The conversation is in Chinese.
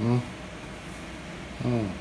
嗯。嗯。